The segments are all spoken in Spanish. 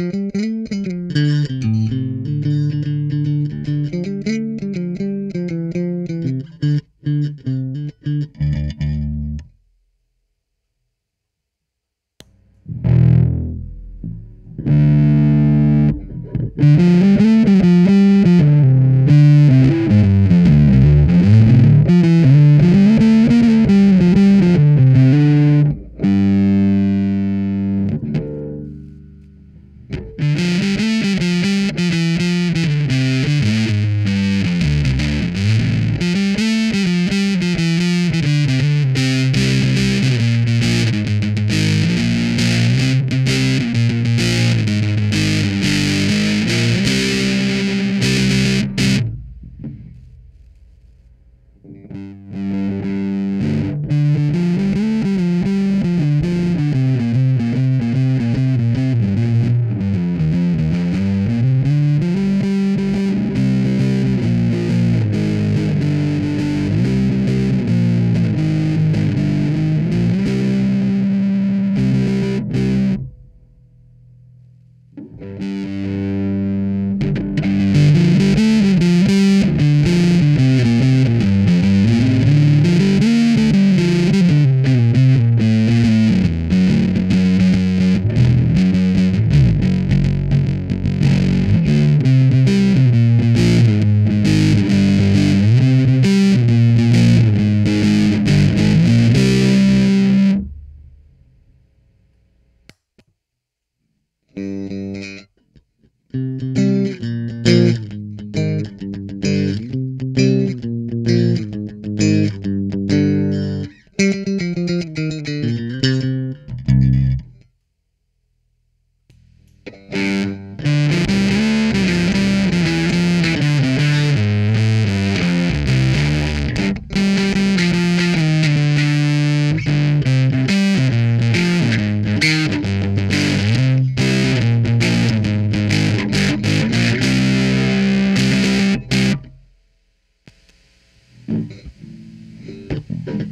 Thank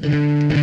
Música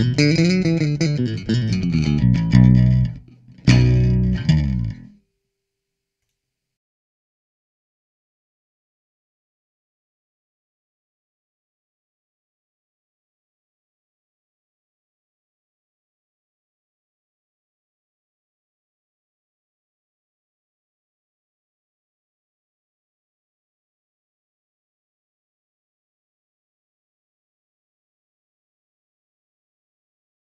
Mm-hmm.